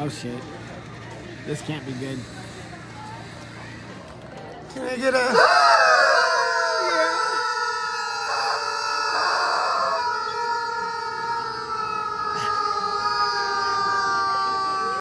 Oh shit. This can't be good. Can I get a?